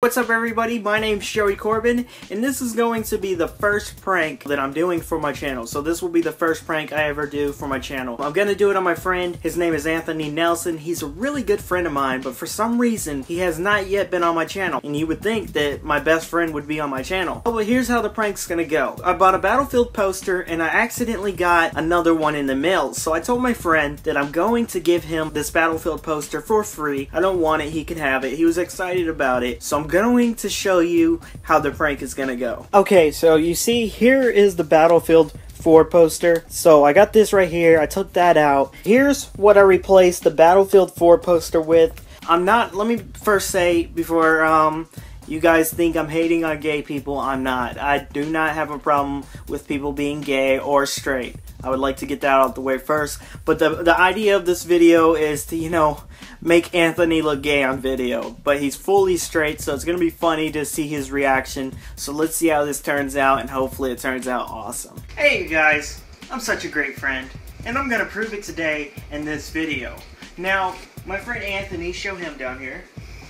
What's up everybody, my name's Joey Corbin, and this is going to be the first prank that I'm doing for my channel. So this will be the first prank I ever do for my channel. I'm gonna do it on my friend, his name is Anthony Nelson. He's a really good friend of mine, but for some reason, he has not yet been on my channel. And you would think that my best friend would be on my channel. Oh, but here's how the prank's gonna go. I bought a Battlefield poster, and I accidentally got another one in the mail. So I told my friend that I'm going to give him this Battlefield poster for free. I don't want it, he can have it. He was excited about it. So I'm going to show you how the prank is going to go. Okay, so you see here is the Battlefield 4 poster. So I got this right here. I took that out. Here's what I replaced the Battlefield 4 poster with. I'm not, let me first say before um, you guys think I'm hating on gay people, I'm not. I do not have a problem with people being gay or straight. I would like to get that out the way first. But the, the idea of this video is to, you know, make Anthony look gay on video. But he's fully straight, so it's going to be funny to see his reaction. So let's see how this turns out, and hopefully it turns out awesome. Hey, you guys. I'm such a great friend. And I'm going to prove it today in this video. Now, my friend Anthony, show him down here.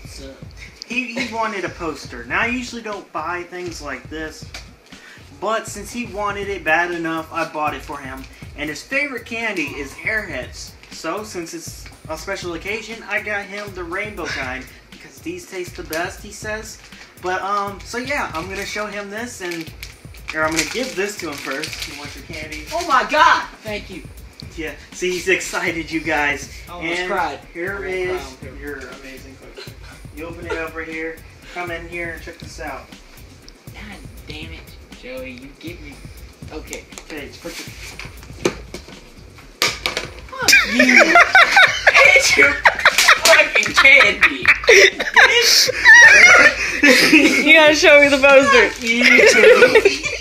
So, he, he wanted a poster. Now, I usually don't buy things like this. But since he wanted it bad enough, I bought it for him. And his favorite candy is Airheads. So, since it's a special occasion, I got him the rainbow kind because these taste the best, he says. But, um, so yeah, I'm gonna show him this and, or I'm gonna give this to him first. You want your candy? Oh my god! Thank you. Yeah, see, he's excited, you guys. I almost and cried. here is cried. your amazing cookie. You open it up right here. Come in here and check this out. God damn it, Joey, you give me. Okay. Let's put your You ate your fucking candy. You gotta show me the poster. You too.